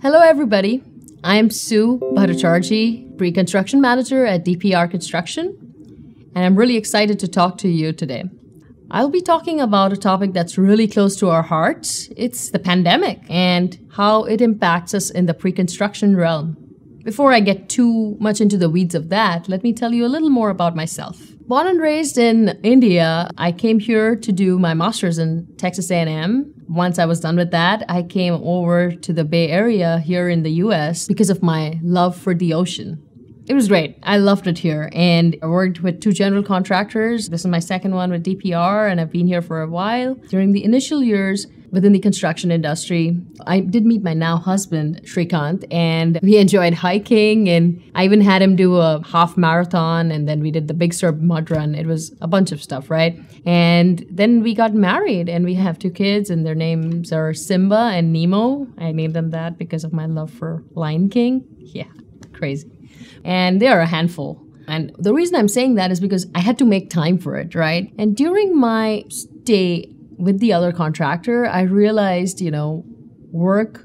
Hello, everybody. I'm Sue Bhattacharjee, pre construction manager at DPR Construction, and I'm really excited to talk to you today. I'll be talking about a topic that's really close to our hearts. It's the pandemic and how it impacts us in the pre construction realm. Before I get too much into the weeds of that, let me tell you a little more about myself. Born and raised in India, I came here to do my master's in Texas A&M. Once I was done with that, I came over to the Bay Area here in the US because of my love for the ocean. It was great. I loved it here. And I worked with two general contractors. This is my second one with DPR, and I've been here for a while. During the initial years, within the construction industry. I did meet my now husband, Shrikant, and we enjoyed hiking. And I even had him do a half marathon, and then we did the Big Sur mud run. It was a bunch of stuff, right? And then we got married, and we have two kids, and their names are Simba and Nemo. I named them that because of my love for Lion King. Yeah, crazy. And they are a handful. And the reason I'm saying that is because I had to make time for it, right? And during my stay with the other contractor, I realized, you know, work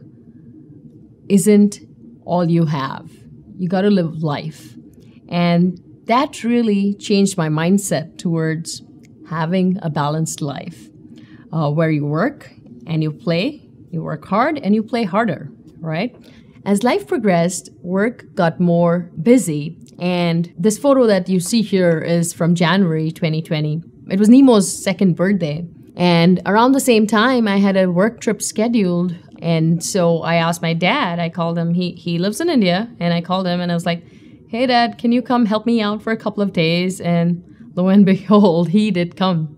isn't all you have. You got to live life. And that really changed my mindset towards having a balanced life uh, where you work and you play, you work hard and you play harder, right? As life progressed, work got more busy. And this photo that you see here is from January 2020. It was Nemo's second birthday. And around the same time, I had a work trip scheduled. And so I asked my dad, I called him, he, he lives in India, and I called him and I was like, hey, dad, can you come help me out for a couple of days? And lo and behold, he did come.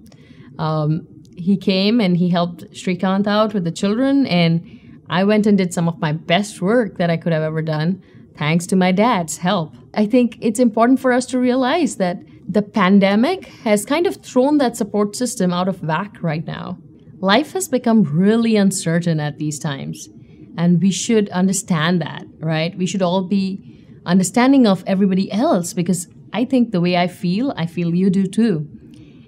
Um, he came and he helped Shrikant out with the children. And I went and did some of my best work that I could have ever done, thanks to my dad's help. I think it's important for us to realize that the pandemic has kind of thrown that support system out of whack right now. Life has become really uncertain at these times, and we should understand that, right? We should all be understanding of everybody else because I think the way I feel, I feel you do too.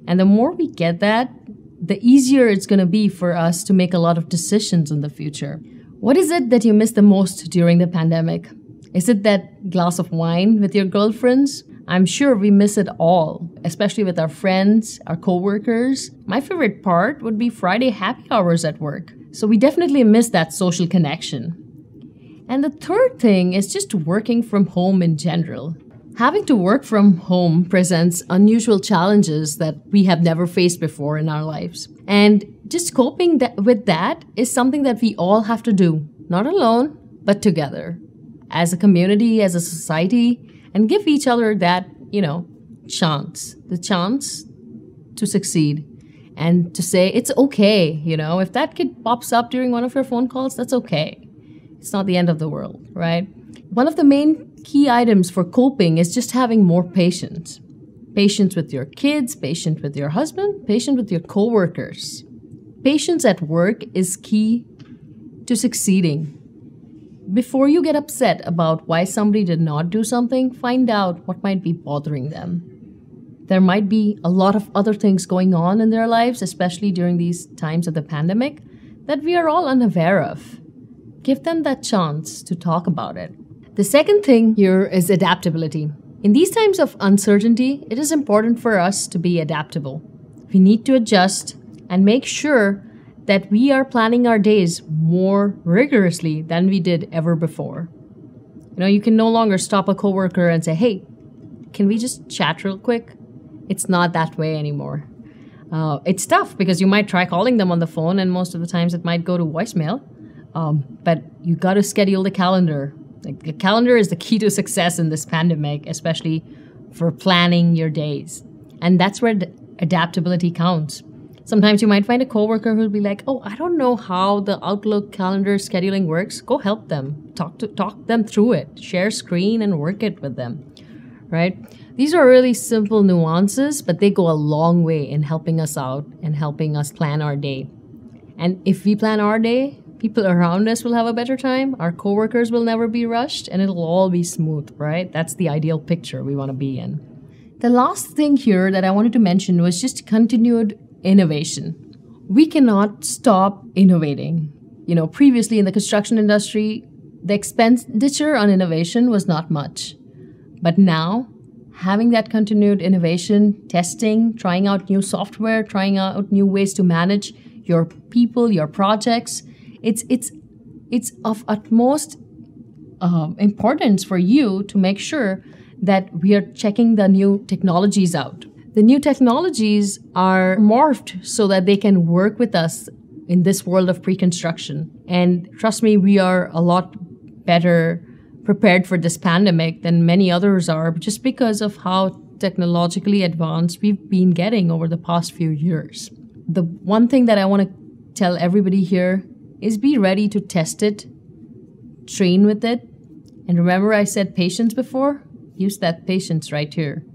And the more we get that, the easier it's going to be for us to make a lot of decisions in the future. What is it that you miss the most during the pandemic? Is it that glass of wine with your girlfriends? I'm sure we miss it all, especially with our friends, our coworkers. My favorite part would be Friday happy hours at work. So we definitely miss that social connection. And the third thing is just working from home in general. Having to work from home presents unusual challenges that we have never faced before in our lives. And just coping that, with that is something that we all have to do, not alone, but together. As a community, as a society, and give each other that, you know, chance, the chance to succeed and to say it's okay, you know, if that kid pops up during one of your phone calls, that's okay. It's not the end of the world, right? One of the main key items for coping is just having more patience. Patience with your kids, patience with your husband, patience with your coworkers. Patience at work is key to succeeding before you get upset about why somebody did not do something, find out what might be bothering them. There might be a lot of other things going on in their lives, especially during these times of the pandemic, that we are all unaware of. Give them that chance to talk about it. The second thing here is adaptability. In these times of uncertainty, it is important for us to be adaptable. We need to adjust and make sure that we are planning our days more rigorously than we did ever before. You know, you can no longer stop a coworker and say, "Hey, can we just chat real quick?" It's not that way anymore. Uh, it's tough because you might try calling them on the phone, and most of the times it might go to voicemail. Um, but you got to schedule the calendar. Like, the calendar is the key to success in this pandemic, especially for planning your days, and that's where adaptability counts Sometimes you might find a coworker who'll be like, "Oh, I don't know how the Outlook calendar scheduling works." Go help them. Talk to talk them through it. Share screen and work it with them. Right? These are really simple nuances, but they go a long way in helping us out and helping us plan our day. And if we plan our day, people around us will have a better time, our coworkers will never be rushed, and it'll all be smooth, right? That's the ideal picture we want to be in. The last thing here that I wanted to mention was just continued innovation. We cannot stop innovating. You know, previously in the construction industry, the expenditure on innovation was not much. But now, having that continued innovation, testing, trying out new software, trying out new ways to manage your people, your projects, it's it's it's of utmost uh, importance for you to make sure that we are checking the new technologies out. The new technologies are morphed so that they can work with us in this world of pre construction. And trust me, we are a lot better prepared for this pandemic than many others are just because of how technologically advanced we've been getting over the past few years. The one thing that I want to tell everybody here is be ready to test it, train with it, and remember I said patience before? Use that patience right here.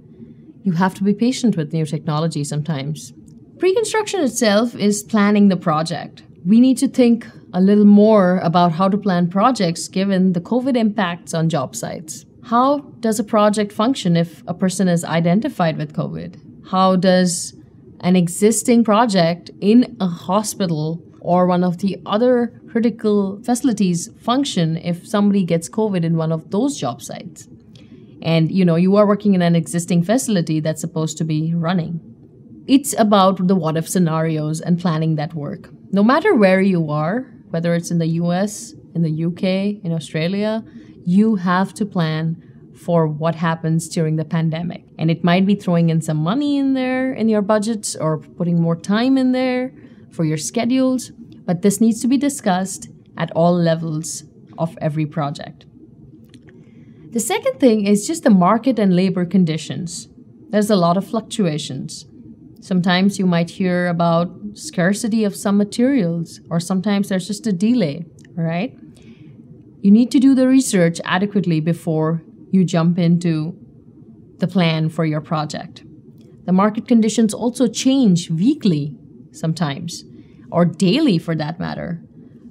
You have to be patient with new technology sometimes. Pre construction itself is planning the project. We need to think a little more about how to plan projects given the COVID impacts on job sites. How does a project function if a person is identified with COVID? How does an existing project in a hospital or one of the other critical facilities function if somebody gets COVID in one of those job sites? And you know, you are working in an existing facility that's supposed to be running. It's about the what if scenarios and planning that work. No matter where you are, whether it's in the US, in the UK, in Australia, you have to plan for what happens during the pandemic. And it might be throwing in some money in there in your budgets or putting more time in there for your schedules, but this needs to be discussed at all levels of every project. The second thing is just the market and labor conditions. There's a lot of fluctuations. Sometimes you might hear about scarcity of some materials, or sometimes there's just a delay, right? You need to do the research adequately before you jump into the plan for your project. The market conditions also change weekly sometimes, or daily for that matter.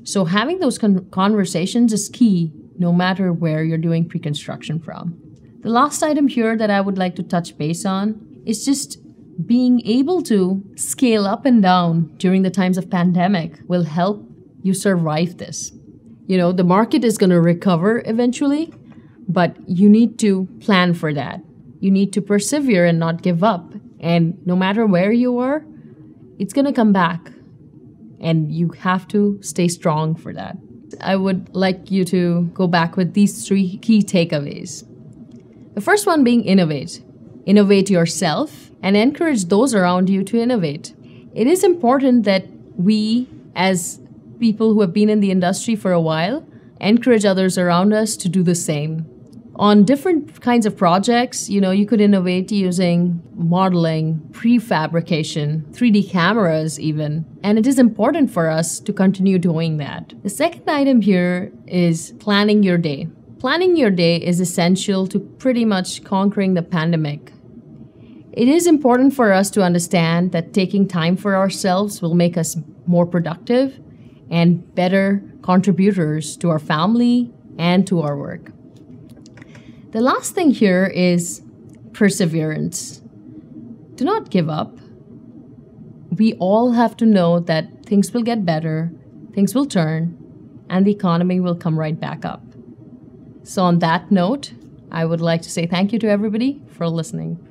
So, having those con- conversations is key no matter where you're doing pre construction from. The last item here that I would like to touch base on is just being able to scale up and down during the times of pandemic will help you survive this. You know, the market is going to recover eventually, but you need to plan for that. You need to persevere and not give up. And no matter where you are, it's going to come back. And you have to stay strong for that. I would like you to go back with these three key takeaways. The first one being innovate. Innovate yourself and encourage those around you to innovate. It is important that we, as people who have been in the industry for a while, encourage others around us to do the same. On different kinds of projects, you know, you could innovate using modeling, prefabrication, 3D cameras, even. And it is important for us to continue doing that. The second item here is planning your day. Planning your day is essential to pretty much conquering the pandemic. It is important for us to understand that taking time for ourselves will make us more productive and better contributors to our family and to our work. The last thing here is perseverance. Do not give up. We all have to know that things will get better, things will turn, and the economy will come right back up. So, on that note, I would like to say thank you to everybody for listening.